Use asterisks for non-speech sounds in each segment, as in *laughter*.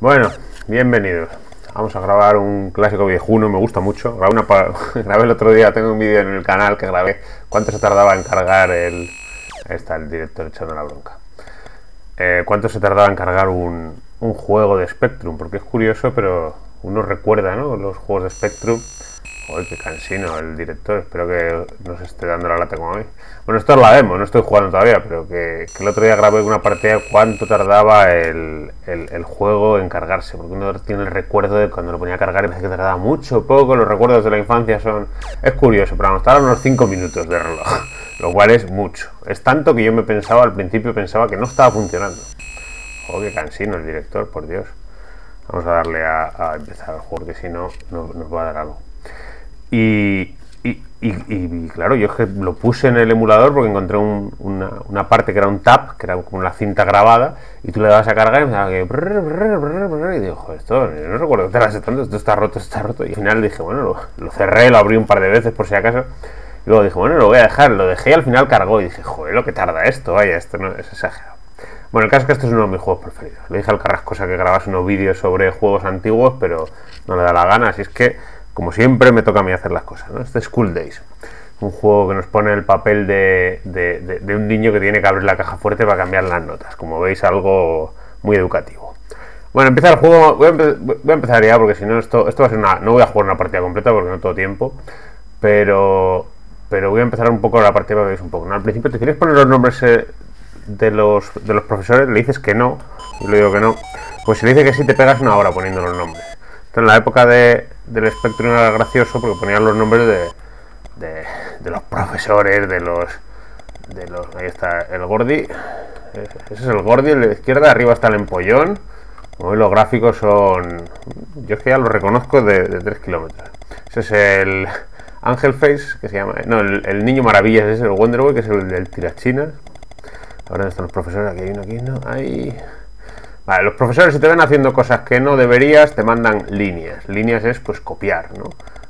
Bueno, bienvenidos. Vamos a grabar un clásico viejuno, me gusta mucho. *laughs* Grabé, el otro día, tengo un vídeo en el canal que grabé. ¿Cuánto se tardaba en cargar el... Ahí está el director echando la bronca. Eh, ¿Cuánto se tardaba en cargar un, un juego de Spectrum? Porque es curioso, pero uno recuerda, ¿no? Los juegos de Spectrum. Joder, qué cansino el director. Espero que no se esté dando la lata como a mí. Bueno, esto es la demo, no estoy jugando todavía, pero que, el otro día grabé una partida de cuánto tardaba el, juego en cargarse. Porque uno tiene el recuerdo de cuando lo ponía a cargar y parece que tardaba mucho, poco. Los recuerdos de la infancia son. Es curioso, pero vamos, tardan unos 5 minutos de reloj. *laughs* Lo cual es mucho. Es tanto que yo me pensaba, al principio pensaba que no estaba funcionando. Joder, qué cansino el director, por Dios. Vamos a darle a, empezar el juego, que si no nos va a dar algo. Y, y, y- y, claro, yo lo puse en el emulador porque encontré un- una, parte que era un tap, que era como una cinta grabada, y tú le dabas a cargar y me daba que. y digo, esto no recuerdo que tardas tanto, esto está roto, está roto. Y al final dije, bueno, lo, lo cerré, lo abrí un par de veces por si acaso. Y luego dije, bueno, lo voy a dejar, lo dejé y al final cargó. Y dije, joder, lo que tarda esto, vaya, esto no es exagerado. Bueno, el caso es que este es uno de mis juegos preferidos. Le dije al Carrascosa que grabase unos vídeos sobre juegos antiguos, pero no le da la gana, así es que, como siempre, me toca a mí hacer las cosas. ¿no? Este es School Days, un juego que nos pone el papel de, de- un niño que tiene que abrir la caja fuerte para cambiar las notas. Como veis, algo muy educativo. Bueno, empieza el juego. Voy a, empezar ya porque si no, esto, esto va a ser una. No voy a jugar una partida completa porque no tengo tiempo. Pero. Pero voy a empezar un poco la partida para que veáis un poco. Al principio, ¿te quieres poner los nombres eh, de, los, de los profesores? Le dices que no. Y le digo que no. Pues si le dice que sí, te pegas una hora poniendo los nombres. Esto en la época de, del Spectrum era gracioso porque ponían los nombres de, de, los profesores, de los. De los ahí está el Gordi. Ese es el Gordi, el de la izquierda. Arriba está el empollón. Veis, los gráficos son. Yo es que ya los reconozco de, de 3 kilómetros. Ese es el Angel Face, que se llama. No, el, niño maravillas ese es el Wonder Boy, que es el del tirachinas. Ahora están los profesores. Aquí hay uno, aquí no. Ahí. Los profesores, si te ven haciendo cosas que no deberías, te mandan líneas. Líneas es pues copiar, ¿no?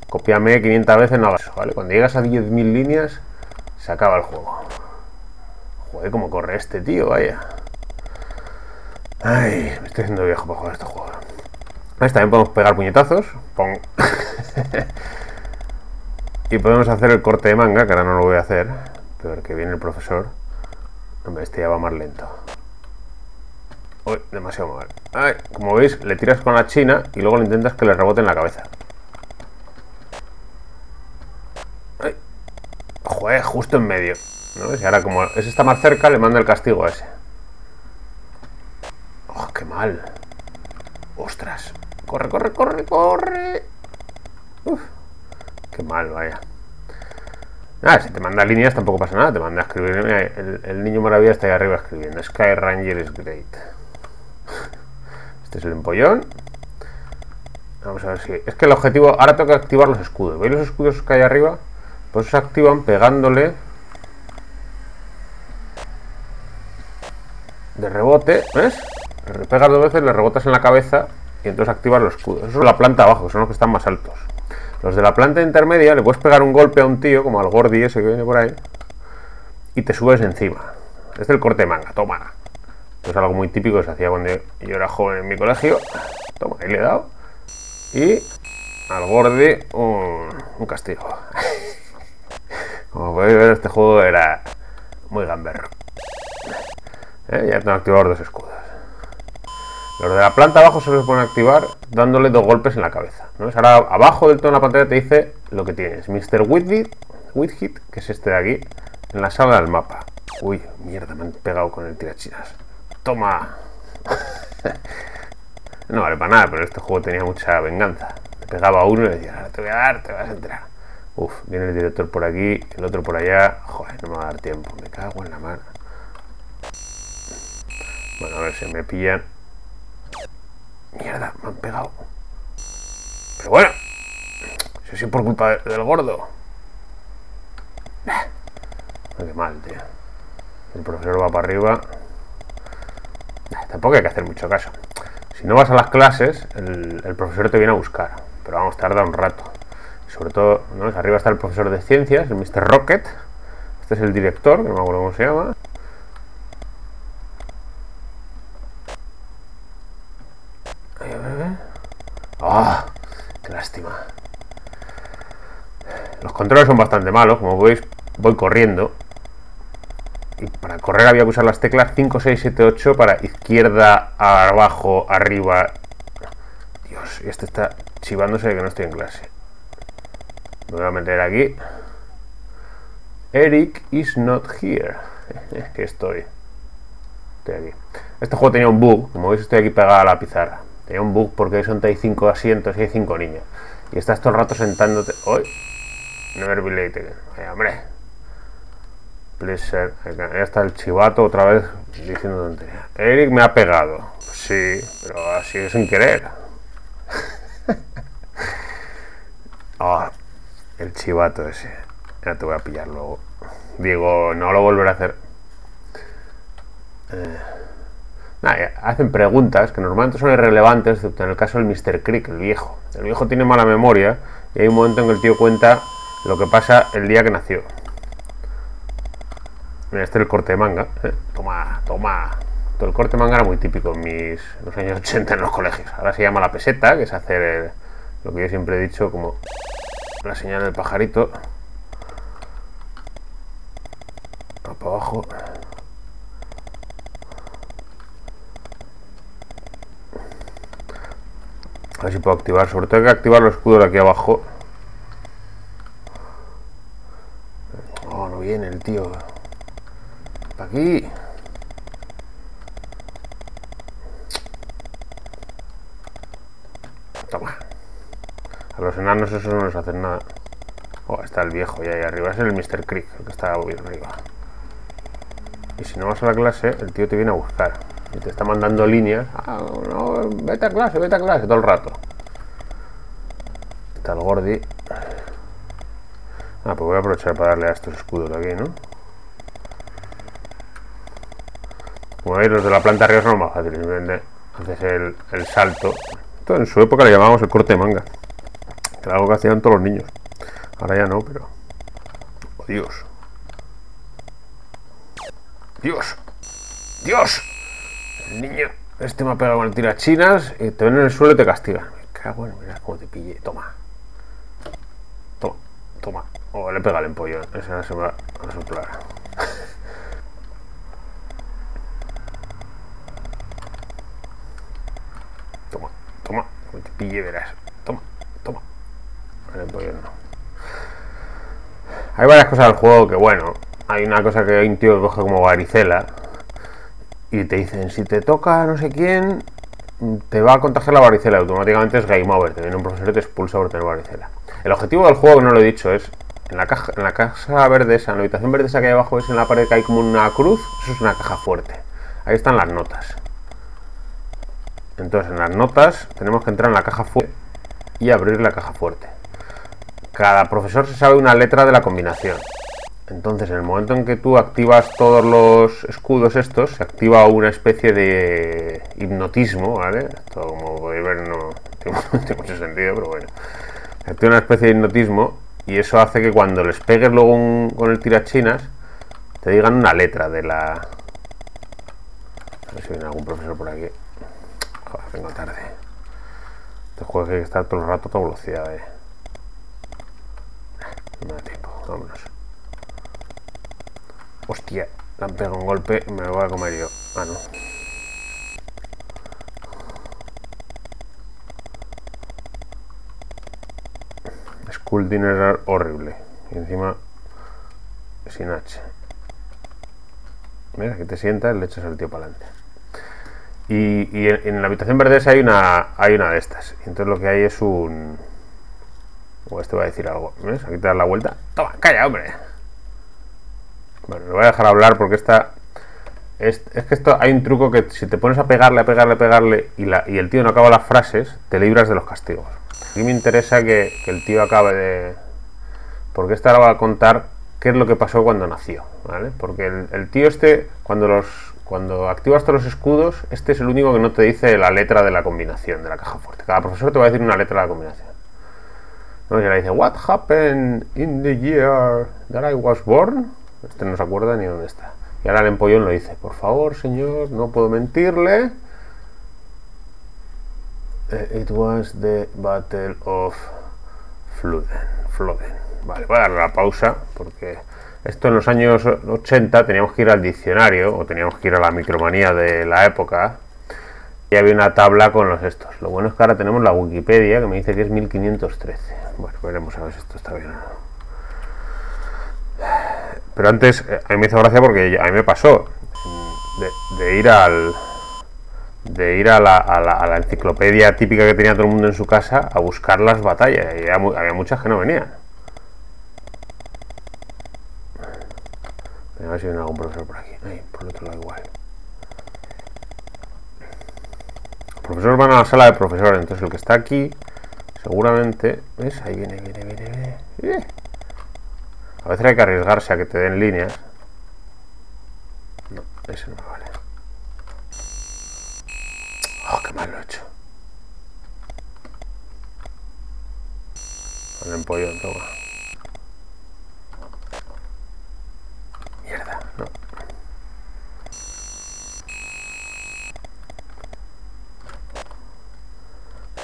Copiame 500 veces, no hagas eso, ¿vale? Cuando llegas a 10.000 líneas, se acaba el juego. Joder, cómo corre este tío, vaya. Ay, me estoy haciendo viejo para jugar este juego. Ahí también podemos pegar puñetazos. Pon. *laughs* y podemos hacer el corte de manga, que ahora no lo voy a hacer. Porque viene el profesor. Hombre, este ya va más lento. Uy, demasiado mal. Como veis, le tiras con la china y luego le intentas que le rebote en la cabeza. Ay. Joder, justo en medio. ¿No ves? Y ahora como ese está más cerca, le manda el castigo a ese. ¡Oh, qué mal! ¡Ostras! ¡Corre, corre, corre, corre! Uf, ¡Qué mal, vaya! Nada, si te manda líneas tampoco pasa nada, te manda a escribir. El, el niño maravilla está ahí arriba escribiendo. Sky Ranger is great. Este es el empollón. Vamos a ver si. Es que el objetivo. Ahora tengo que activar los escudos. ¿Veis los escudos que hay arriba? Pues se activan pegándole. De rebote, ¿ves? Le pegas dos veces, le rebotas en la cabeza y entonces activas los escudos. Eso es la planta abajo, que son los que están más altos. Los de la planta intermedia le puedes pegar un golpe a un tío, como al Gordi ese que viene por ahí, y te subes encima. Este es el corte manga, toma. Es algo muy típico que se hacía cuando yo era joven en mi colegio. Toma, ahí le he dado. Y al Gordi un, castigo. *laughs* Como podéis ver, este juego era muy gamberro. ¿Eh? Ya tengo activados dos escudos. Los de la planta abajo se los pueden activar dándole dos golpes en la cabeza. ¿no? Ahora abajo del todo en la pantalla te dice lo que tienes. Mr. Whithit, Whithit, que es este de aquí, en la sala del mapa. Uy, mierda, me han pegado con el tirachinas. Toma. no vale para nada, pero este juego tenía mucha venganza. Te pegaba uno y le decía, ahora te voy a dar, te vas a enterar. Uf, viene el director por aquí, el otro por allá. Joder, no me va a dar tiempo, me cago en la mano. Bueno, a ver si me pillan. Mierda, me han pegado. Pero bueno, eso sí por culpa de- del gordo. Qué mal, tío. El profesor va para arriba. Tampoco hay que hacer mucho caso. Si no vas a las clases, el, el profesor te viene a buscar. Pero vamos, tarda un rato. Sobre todo, ¿no? arriba está el profesor de ciencias, el Mr. Rocket. Este es el director, que no me acuerdo cómo se llama. ¡Ah! ¡Qué lástima! Los controles son bastante malos, como veis, voy corriendo. Para correr había que usar las teclas 5, 6, 7, 8 para izquierda, abajo, arriba. Dios, este está chivándose de que no estoy en clase. Me voy a meter aquí. Eric is not here. *laughs* que estoy. Estoy aquí. Este juego tenía un bug. Como veis, estoy aquí pegada a la pizarra. Tenía un bug porque son 5 asientos y hay 5 niños. Y estás todo el rato sentándote. ¡Hoy! Never be late hombre. Ya está el chivato otra vez diciendo tontería. Eric me ha pegado. Sí, pero así sin querer. *laughs* Ah, el chivato ese. Ya te voy a pillar luego. Digo, no lo volveré a hacer. Eh. hacen preguntas que normalmente son irrelevantes, excepto en el caso del Mr. Crick, el viejo. El viejo tiene mala memoria y hay un momento en que el tío cuenta lo que pasa el día que nació. Mira, este es el corte de manga. ¿eh? Toma, toma. Todo el corte de manga era muy típico en mis los años 80 en los colegios. Ahora se llama la peseta, que es hacer lo que yo siempre he dicho como la señal del pajarito. para abajo. A ver si puedo activar. Sobre todo hay que activar los escudos de aquí abajo. Oh, no viene el tío. Aquí. Toma. A los enanos eso no les hacen nada. Oh, está el viejo ya ahí arriba. Es el Mr. Creek, el que está arriba. Y si no vas a la clase, el tío te viene a buscar. Y te está mandando líneas. Ah, no, vete a clase, vete a clase todo el rato. Está el Gordi. Ah, pues voy a aprovechar para darle a estos escudos aquí, ¿no? Los de la planta arriba son más fáciles. Haces el, el salto. Esto en su época le llamábamos el corte de manga. Que era algo que hacían todos los niños. Ahora ya no, pero... Oh, Dios. Dios. Dios. El niño. Este me ha pegado con el tirachinas y te ven en el suelo y te castigan. Me cago en... Cómo te pille. Toma. Toma. Toma. Oh, le pega el empollo. Ese se va a soplar. Toma. Como te pille verás. Toma. Toma. No. Hay varias cosas del juego que, bueno, hay una cosa que hay un tío que coge como varicela y te dicen, si te toca no sé quién, te va a contagiar la varicela, automáticamente es game over, te viene un profesor y te expulsa por tener varicela. El objetivo del juego, que no lo he dicho, es en la caja, en la caja verde esa, en la habitación verde esa que hay abajo, es en la pared que hay como una cruz, eso es una caja fuerte. Ahí están las notas. Entonces en las notas tenemos que entrar en la caja fuerte y abrir la caja fuerte. Cada profesor se sabe una letra de la combinación. Entonces, en el momento en que tú activas todos los escudos estos, se activa una especie de hipnotismo, ¿vale? Esto, como podéis ver, no tiene, *laughs* mucho sentido, pero bueno. Se activa una especie de hipnotismo y eso hace que cuando les pegues luego con el tirachinas, te digan una letra de la... A ver si viene algún profesor por aquí. Vengo tarde. Este juego hay que estar todo el rato a toda velocidad, eh. No da tiempo, vámonos. Hostia, le han pegado un golpe me lo voy a comer yo. Ah, no. School dinner horrible. Y encima sin H. Mira, que te sientas, le echas el tío para adelante. Y, en, la habitación verde hay una, hay una de estas. Entonces lo que hay es un... O este va a decir algo. ¿Ves? Aquí te das la vuelta. Toma, calla, hombre. Bueno, lo voy a dejar hablar porque esta. Es, que esto hay un truco que si te pones a pegarle, a pegarle, a pegarle y, la, y el tío no acaba las frases, te libras de los castigos. Aquí me interesa que, el tío acabe de. Porque esta ahora va a contar qué es lo que pasó cuando nació, ¿vale? Porque el, tío este, cuando los. Cuando activas todos los escudos, este es el único que no te dice la letra de la combinación de la caja fuerte. Cada profesor te va a decir una letra de la combinación. ¿No? Y le dice, What happened in the year that I was born? Este no se acuerda ni dónde está. Y ahora el empollón lo dice, por favor, señor, no puedo mentirle. Eh, it was the Battle of Fluden. Floden. Vale, voy a dar la pausa porque esto en los años 80 teníamos que ir al diccionario o teníamos que ir a la micromanía de la época y había una tabla con los estos. Lo bueno es que ahora tenemos la Wikipedia que me dice que es 1513. Bueno, veremos a ver si esto está bien o no. Pero antes, eh, a mí me hizo gracia porque a mí me pasó de, ir al. de ir a la, a, la, enciclopedia típica que tenía todo el mundo en su casa a buscar las batallas. Y había, muchas que no venían. A ver si viene algún profesor por aquí. Ay, por el otro lado igual. Los profesores van a la sala de profesores, entonces el que está aquí, seguramente. ¿Ves? Ahí viene, viene, viene, viene. Eh. A veces hay que arriesgarse a que te den líneas. No, ese no me vale. Oh, qué mal lo he hecho. El pollo, toma.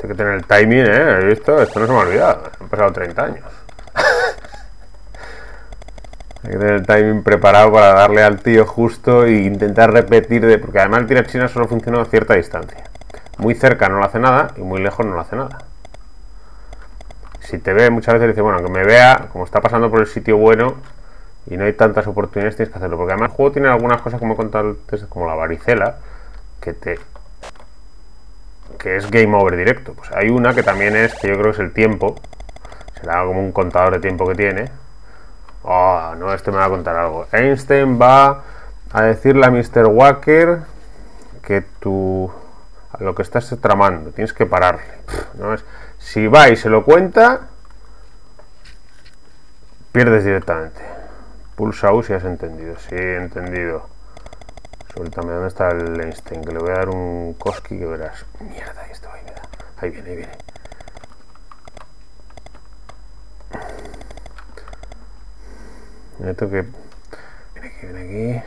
Hay que tener el timing, ¿eh? ¿He visto? Esto no se me ha olvidado. Han pasado 30 años. *laughs* Hay que tener el timing preparado para darle al tío justo e intentar repetir, de, porque además el tiro china solo funciona a cierta distancia. Muy cerca no lo hace nada y muy lejos no lo hace nada. Si te ve muchas veces dice, bueno, que me vea, como está pasando por el sitio bueno y no hay tantas oportunidades, tienes que hacerlo. Porque además el juego tiene algunas cosas, como antes, como la varicela, que te que es game over directo. Pues hay una que también es, que yo creo que es el tiempo. Será como un contador de tiempo que tiene Oh, no, este me va a contar algo. Einstein va a decirle a Mr. Walker que tú lo que estás tramando, tienes que pararle. no es, si va y se lo cuenta, pierdes directamente. Pulsa U si has entendido. Sí, he entendido. Suéltame, ¿dónde está el Einstein? Que le voy a dar un Koski que verás. Mierda, ahí está, ahí, ahí viene, ahí viene. Esto que. Viene aquí, viene aquí.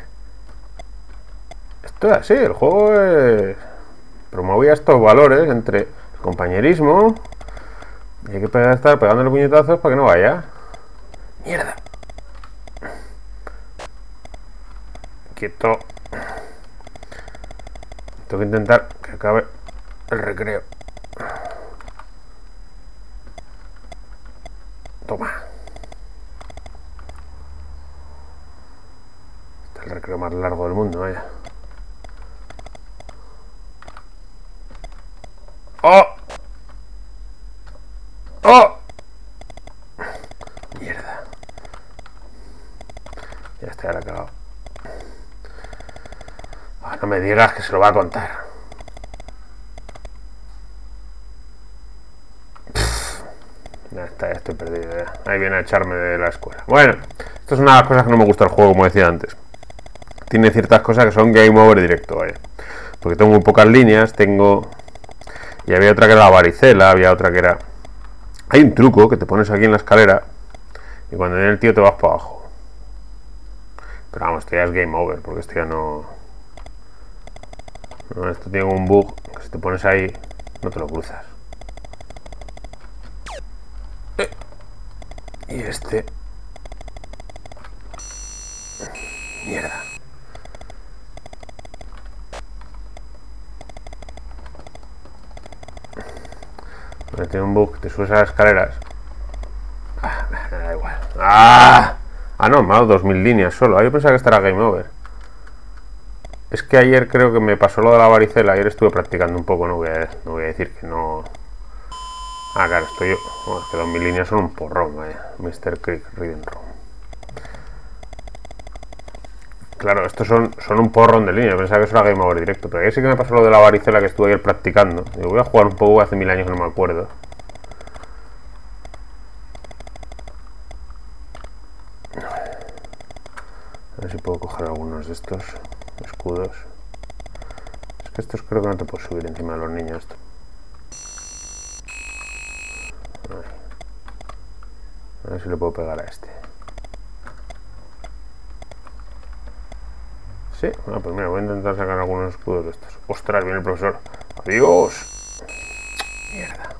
Esto es así, el juego es... promovía estos valores entre el compañerismo. Y hay que estar estar pegándole puñetazos para que no vaya. ¡Mierda! Quieto. Tengo que intentar que acabe el recreo. Toma. el recreo más largo del mundo, vaya. ¡Oh! Mierda. Ya está, ya la acabado. Ah, no digas que se lo va a contar. Ya está, ya estoy perdido. Ahí viene a echarme de la escuela. Bueno, esto es una de las cosas que no me gusta el juego, como decía antes tiene ciertas cosas que son game over directo, vaya. Porque tengo muy pocas líneas, tengo... Y había otra que era la varicela, había otra que era... Hay un truco que te pones aquí en la escalera y cuando viene el tío te vas para abajo. Pero vamos, esto ya es game over, porque esto ya no... esto tiene un bug que si te pones ahí no te lo cruzas. Eh. Y este... Mierda. tiene un bug, te subes a las escaleras. Ah, da igual. ¡Ah! Ah, no, dado 2000 líneas solo. Yo pensaba que estará game over. Es que ayer creo que me pasó lo de la varicela. Ayer estuve practicando un poco. No voy a, no decir que no. Ah, claro, estoy. Bueno, es que 2000 líneas son un porrón, vaya. Mr. Creek Reading Room. Claro, estos son, son un porrón de línea. Pensaba que eso era game over directo. Pero ahí sí que me pasó lo de la varicela que estuve ayer practicando. Digo, voy a jugar un poco hace mil años que no me acuerdo. A ver si puedo coger algunos de estos escudos. Es que estos creo que no te puedo subir encima de los niños. A ver si le puedo pegar a este. Sí, pues mira, voy a intentar sacar algunos escudos de estos. Ostras, viene el profesor. Adiós. Mierda.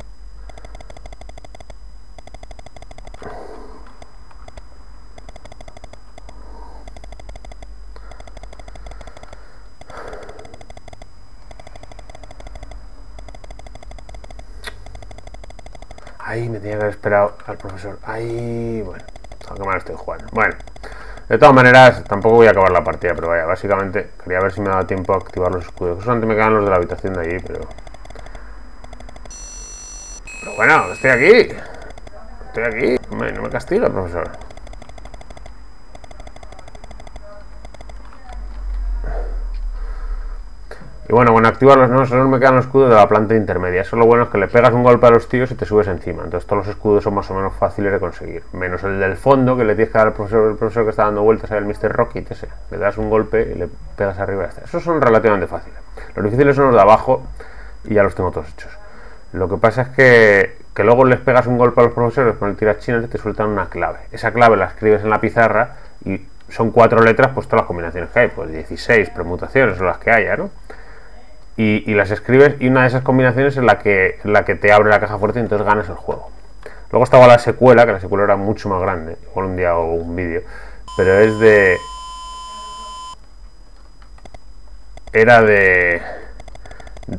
Ahí me que haber esperado al profesor. Ahí, bueno, aunque mal estoy jugando. Bueno, de todas maneras, tampoco voy a acabar la partida, pero vaya, básicamente quería ver si me daba tiempo a activar los escudos. Solamente me quedan los de la habitación de allí, pero. Pero bueno, estoy aquí. Estoy aquí. no me castiga, profesor. Y bueno, cuando activas los no, solo me quedan los escudos de la planta intermedia. Eso lo bueno es que le pegas un golpe a los tíos y te subes encima. Entonces todos los escudos son más o menos fáciles de conseguir. Menos el del fondo, que le tienes que dar al profesor, el profesor que está dando vueltas al Mr. Rocket, ese. Le das un golpe y le pegas arriba a este. Esos son relativamente fáciles. Los difíciles son los de abajo y ya los tengo todos hechos. Lo que pasa es que, que luego les pegas un golpe a los profesores con el tirachines y te sueltan una clave. Esa clave la escribes en la pizarra y son cuatro letras, pues todas las combinaciones que hay, pues 16 permutaciones o las que haya, ¿no? Y, las escribes y una de esas combinaciones es la que, la que te abre la caja fuerte y entonces ganas el juego. Luego estaba la secuela, que la secuela era mucho más grande, igual un día o un vídeo, pero es de... Era de...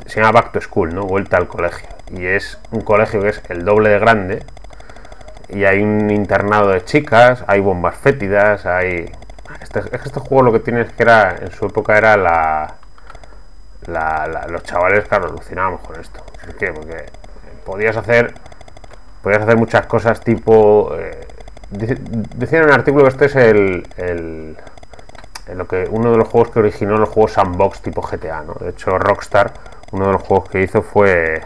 Se llama Back to School, ¿no? Vuelta al colegio. Y es un colegio que es el doble de grande. Y hay un internado de chicas, hay bombas fétidas, hay... Este, este juego lo que tiene es que era, en su época era la, los chavales, claro, alucinábamos con esto. ¿Por qué? Porque podías hacer, podías hacer muchas cosas tipo... Eh, decían en un artículo que este es el, el, lo que uno de los juegos que originó los juegos sandbox tipo GTA, ¿no? De hecho, Rockstar, uno de los juegos que hizo fue...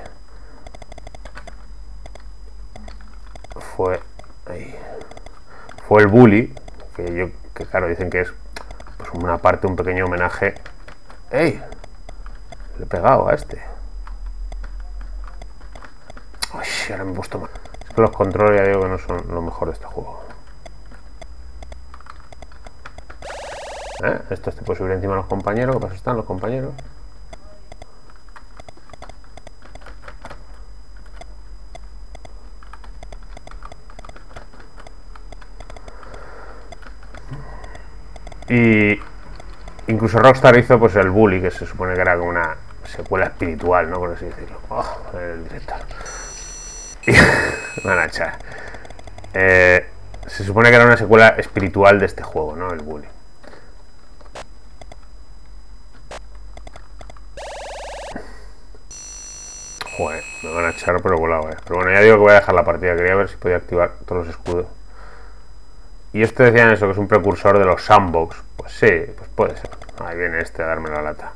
Fue... fue el Bully, que yo, que claro, dicen que es pues una parte, un pequeño homenaje... ¡Ey! Le he pegado a este. Uy, ahora me he puesto mal. Es que los controles ya digo que no son lo mejor de este juego. ¿Eh? Esto te puede subir encima de los compañeros. ¿Qué pasa están los compañeros? Y incluso Rockstar hizo pues el Bully, que se supone que era como una secuela espiritual, ¿no? Por así decirlo. Oh, el director. *laughs* van a echar. Eh, se supone que era una secuela espiritual de este juego, ¿no? El Bully. Joder, me van a echar pero volado, eh. Pero bueno, ya digo que voy a dejar la partida. Quería ver si podía activar todos los escudos. Y este decían eso, que es un precursor de los sandbox. Pues sí, pues puede ser. Ahí viene este a darme la lata.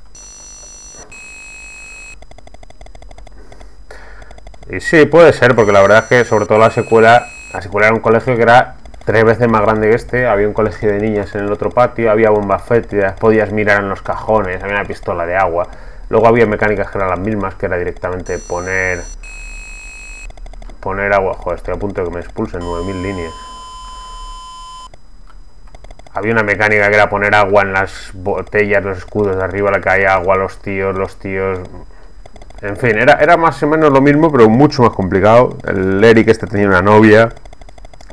Sí, puede ser, porque la verdad es que sobre todo la secuela, la secuela era un colegio que era tres veces más grande que este, había un colegio de niñas en el otro patio, había bombas fétidas, podías mirar en los cajones, había una pistola de agua, luego había mecánicas que eran las mismas, que era directamente poner poner agua, joder, estoy a punto de que me expulsen 9000 líneas. Había una mecánica que era poner agua en las botellas, los escudos de arriba, la que hay agua, los tíos, los tíos en fin, era, era más o menos lo mismo, pero mucho más complicado. El Eric este tenía una novia,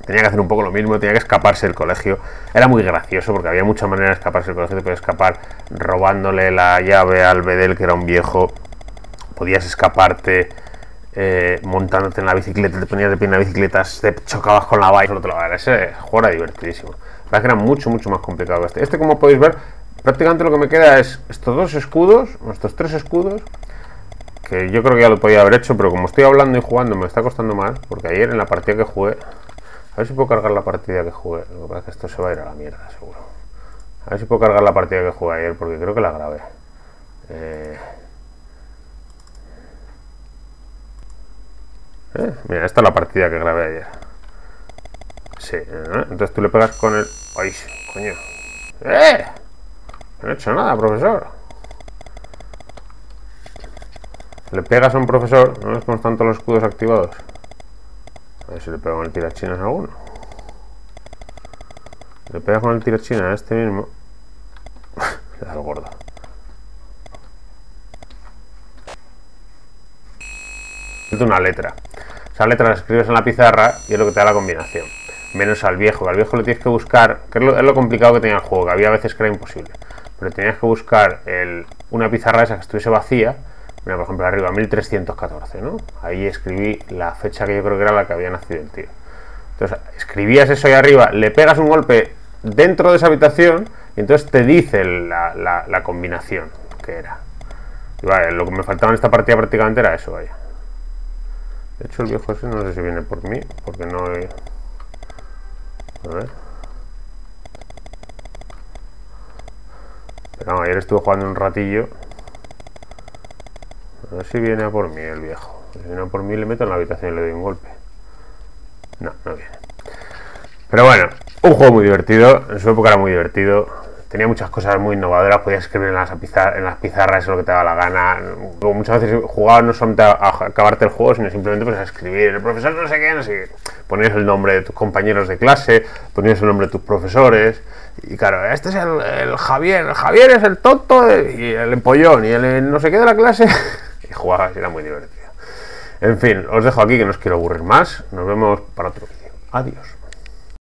tenía que hacer un poco lo mismo, tenía que escaparse del colegio. Era muy gracioso porque había muchas maneras de escaparse del colegio. Te podías escapar robándole la llave al Bedel, que era un viejo. Podías escaparte eh, montándote en la bicicleta, te ponías de pie en la bicicleta, te chocabas con la bike. Ese juego era divertidísimo. La que era mucho, mucho más complicado que este. Este, como podéis ver, prácticamente lo que me queda es estos dos escudos, estos tres escudos que yo creo que ya lo podía haber hecho, pero como estoy hablando y jugando me está costando más, porque ayer en la partida que jugué, a ver si puedo cargar la partida que jugué, lo que pasa es que esto se va a ir a la mierda seguro. A ver si puedo cargar la partida que jugué ayer, porque creo que la grabé. Eh, eh, mira, esta es la partida que grabé ayer. Sí, ¿eh? entonces tú le pegas con el... ¡Ay, coño! ¡Eh! No he hecho nada, profesor. Le pegas a un profesor, no es con tanto los escudos activados. A ver si le pego con el tirachinas a alguno. Le pegas con el tirachina a este mismo. *laughs* le da el gordo. una letra. Esa letra la escribes en la pizarra y es lo que te da la combinación. Menos al viejo, que al viejo le tienes que buscar, que es lo, complicado que tenía el juego, que había veces que era imposible. Pero tenías que buscar una pizarra esa que estuviese vacía. Mira, por ejemplo, arriba, 1314, ¿no? Ahí escribí la fecha que yo creo que era la que había nacido el tío. Entonces, escribías eso ahí arriba, le pegas un golpe dentro de esa habitación y entonces te dice la, combinación que era. Y vale, lo que me faltaba en esta partida prácticamente era eso, vaya. De hecho, el viejo ese no sé si viene por mí, porque no he... A ver. Pero no, ayer estuve jugando un ratillo. Si viene a por mí el viejo. Viene a por mí le meto en la habitación y le doy un golpe. No, no viene. Pero bueno, un juego muy divertido. En su época era muy divertido. Tenía muchas cosas muy innovadoras. Podías escribir en las, en las pizarras lo que te daba la gana. muchas veces jugabas no solamente a, acabarte el juego, sino simplemente pues, a escribir. El profesor no sé qué, no sé. Ponías el nombre de tus compañeros de clase, ponías el nombre de tus profesores. Y claro, este es el, Javier. El Javier es el tonto y el empollón y el no sé qué de la clase. *laughs* y jugabas y era muy divertido. En fin, os dejo aquí que no os quiero aburrir más. Nos vemos para otro vídeo. Adiós.